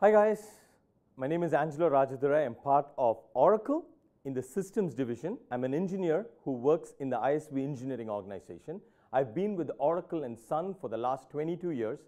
Hi guys, my name is Angelo Rajadurai. I'm part of Oracle in the systems division. I'm an engineer who works in the ISV engineering organization. I've been with Oracle and Sun for the last 22 years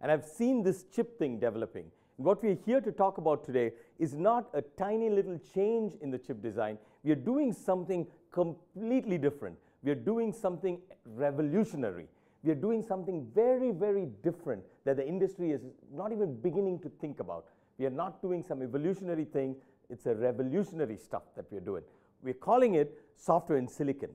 and I've seen this chip thing developing. And what we're here to talk about today is not a tiny little change in the chip design. We are doing something completely different. We are doing something revolutionary. We are doing something very, very different that the industry is not even beginning to think about. We are not doing some evolutionary thing. It's a revolutionary stuff that we are doing. We're calling it software in silicon.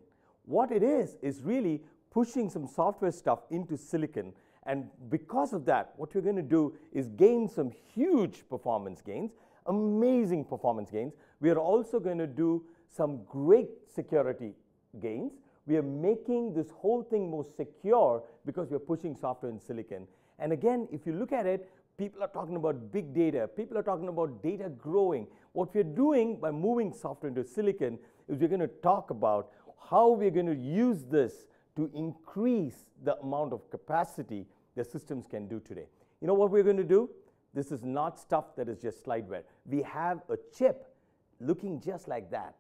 What it is, is really pushing some software stuff into silicon. And because of that, what we're going to do is gain some huge performance gains, amazing performance gains. We are also going to do some great security gains. We are making this whole thing more secure because we're pushing software in silicon. And again, if you look at it, people are talking about big data. People are talking about data growing. What we're doing by moving software into silicon is we're going to talk about how we're going to use this to increase the amount of capacity the systems can do today. You know what we're going to do? This is not stuff that is just slideware. We have a chip looking just like that,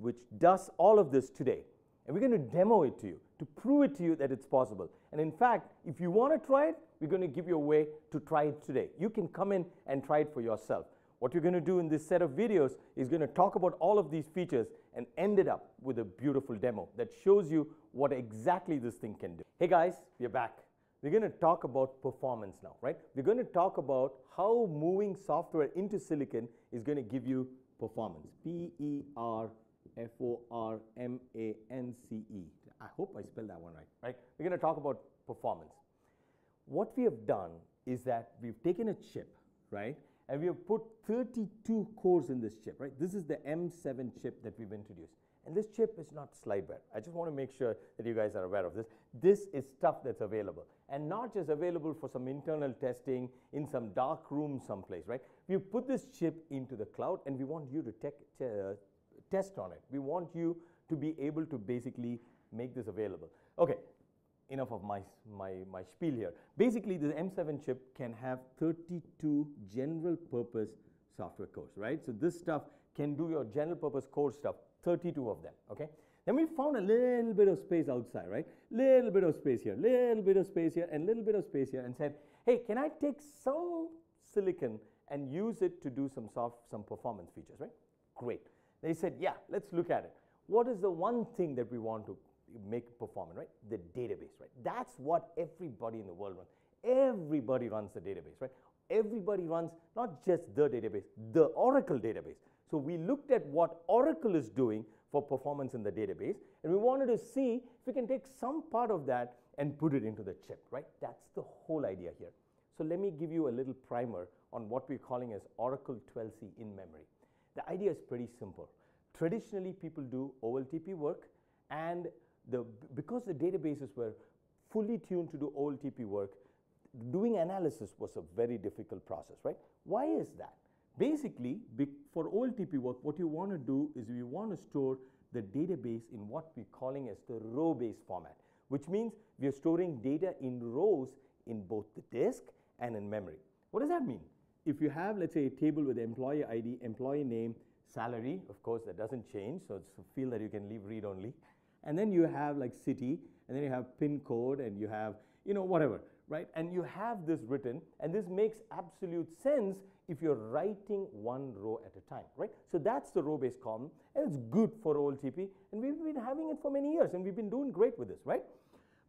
which does all of this today. And we're going to demo it to you to prove it to you that it's possible. And in fact, if you want to try it, we're going to give you a way to try it today. You can come in and try it for yourself. What you're going to do in this set of videos is going to talk about all of these features and end it up with a beautiful demo that shows you what exactly this thing can do. Hey guys, we're back. We're going to talk about performance now, right? We're going to talk about how moving software into silicon is going to give you performance. P E R F O R M A N C E. I hope I spelled that one right, right? We're going to talk about performance. What we have done is that we've taken a chip, right? And we have put 32 cores in this chip, right? This is the M7 chip that we've introduced. And this chip is not slideware. I just want to make sure that you guys are aware of this. This is stuff that's available and not just available for some internal testing in some dark room someplace, right? We put this chip into the cloud and we want you to uh, test on it. We want you to be able to basically make this available. Okay, enough of my, my, my spiel here. Basically, this M7 chip can have 32 general purpose software cores, right? So this stuff can do your general purpose core stuff, 32 of them, okay? Then we found a little bit of space outside, right? Little bit of space here, little bit of space here, and little bit of space here, and said, hey, can I take some silicon and use it to do some soft, some performance features, right? Great. They said, yeah, let's look at it. What is the one thing that we want to make performant, right? The database, right? That's what everybody in the world runs. Everybody runs the database, right? Everybody runs not just the database, the Oracle database. So we looked at what Oracle is doing for performance in the database, and we wanted to see if we can take some part of that and put it into the chip, right? That's the whole idea here. So let me give you a little primer on what we're calling as Oracle 12c in memory. The idea is pretty simple. Traditionally, people do OLTP work, and the, because the databases were fully tuned to do OLTP work, doing analysis was a very difficult process, right? Why is that? Basically, for OLTP work, what you want to do is you want to store the database in what we're calling as the row-based format, which means we are storing data in rows in both the disk and in memory. What does that mean? If you have, let's say, a table with employee ID, employee name, salary, of course, that doesn't change, so it's a field that you can leave read-only. And then you have like city, and then you have pin code, and you have, you know, whatever, right? And you have this written, and this makes absolute sense if you're writing one row at a time, right? So that's the row-based column, and it's good for OLTP, and we've been having it for many years, and we've been doing great with this, right?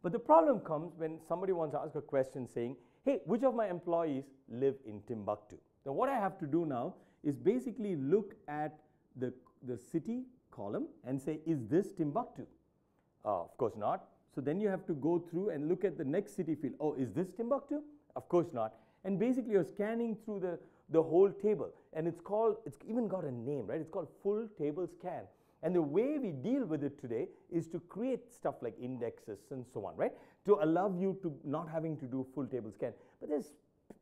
But the problem comes when somebody wants to ask a question saying, hey, which of my employees live in Timbuktu? Now what I have to do now is basically look at the, the city column and say, is this Timbuktu? Uh, of course not. So then you have to go through and look at the next city field. Oh, is this Timbuktu? Of course not. And basically you're scanning through the, the whole table. And it's called, it's even got a name, right? It's called full table scan. And the way we deal with it today is to create stuff like indexes and so on, right? To allow you to not having to do full table scan. But there's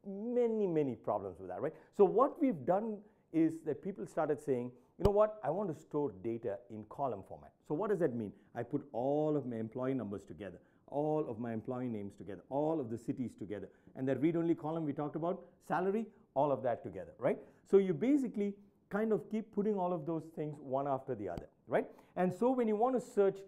many, many problems with that, right? So what we've done is that people started saying, you know what, I want to store data in column format. So what does that mean? I put all of my employee numbers together, all of my employee names together, all of the cities together. And that read-only column we talked about, salary, all of that together, right? So you basically kind of keep putting all of those things one after the other, right? And so when you want to search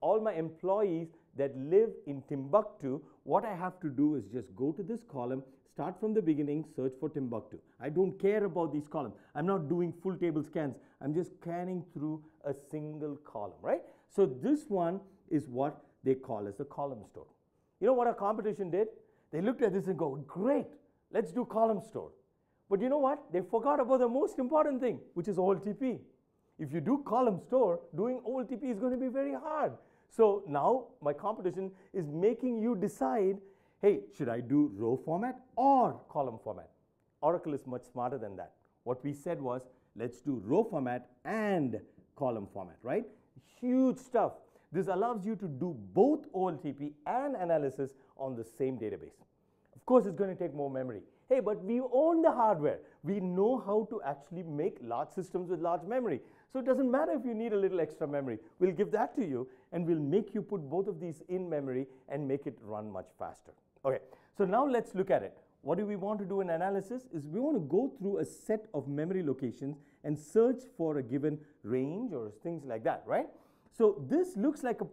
all my employees that live in Timbuktu, what I have to do is just go to this column, start from the beginning, search for Timbuktu. I don't care about these columns. I'm not doing full table scans. I'm just scanning through a single column, right? So this one is what they call as a column store. You know what our competition did? They looked at this and go, great, let's do column store. But you know what? They forgot about the most important thing, which is OLTP. If you do column store, doing OLTP is going to be very hard. So now my competition is making you decide, hey, should I do row format or column format? Oracle is much smarter than that. What we said was, let's do row format and column format, right? Huge stuff. This allows you to do both OLTP and analysis on the same database. Of course, it's going to take more memory. Hey, but we own the hardware. We know how to actually make large systems with large memory. So it doesn't matter if you need a little extra memory. We'll give that to you and we'll make you put both of these in memory and make it run much faster. Okay, so now let's look at it. What do we want to do in analysis is we want to go through a set of memory locations and search for a given range or things like that, right? So this looks like a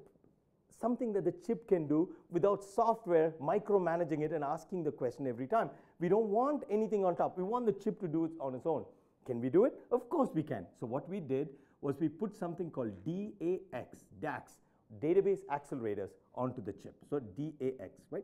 something that the chip can do without software micromanaging it and asking the question every time. We don't want anything on top. We want the chip to do it on its own. Can we do it? Of course we can. So what we did was we put something called DAX, DAX, database accelerators onto the chip. So DAX, right?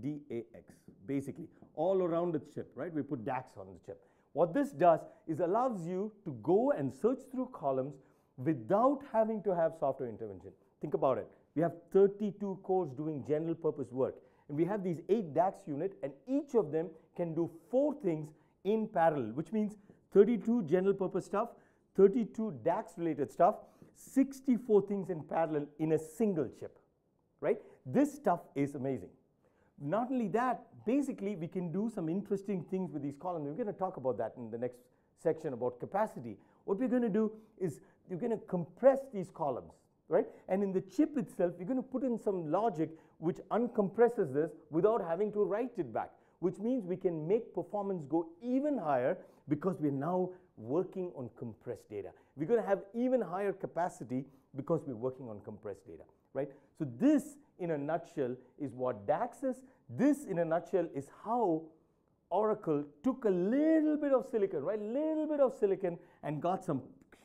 DAX, basically, all around the chip, right? We put DAX on the chip. What this does is allows you to go and search through columns without having to have software intervention. Think about it. We have 32 cores doing general purpose work. And we have these eight DAX unit and each of them can do four things in parallel, which means 32 general purpose stuff, 32 DAX related stuff, 64 things in parallel in a single chip, right? This stuff is amazing. Not only that, basically we can do some interesting things with these columns. We're going to talk about that in the next section about capacity. What we're going to do is you're going to compress these columns, right? And in the chip itself, you're going to put in some logic which uncompresses this without having to write it back, which means we can make performance go even higher because we're now working on compressed data. We're going to have even higher capacity because we're working on compressed data, right? So this, in a nutshell, is what DAX is. This, in a nutshell, is how Oracle took a little bit of silicon, right? Little bit of silicon and got some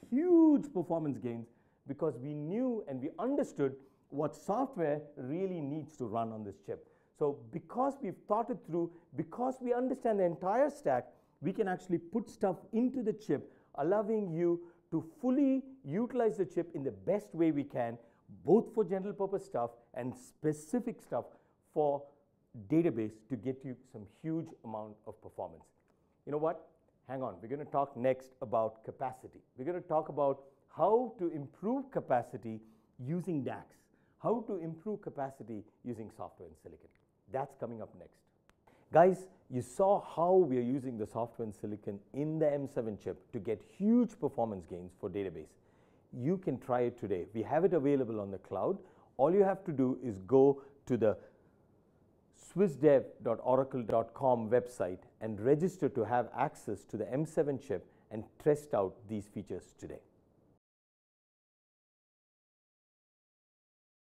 huge performance gains because we knew and we understood what software really needs to run on this chip. So because we've thought it through, because we understand the entire stack, we can actually put stuff into the chip, allowing you to fully utilize the chip in the best way we can, both for general purpose stuff and specific stuff for database to get you some huge amount of performance. You know what? Hang on, we're going to talk next about capacity. We're going to talk about how to improve capacity using DAX, how to improve capacity using software and silicon. That's coming up next. Guys, you saw how we are using the software and silicon in the M7 chip to get huge performance gains for database. You can try it today. We have it available on the cloud. All you have to do is go to the swissdev.oracle.com website and register to have access to the M7 chip and test out these features today.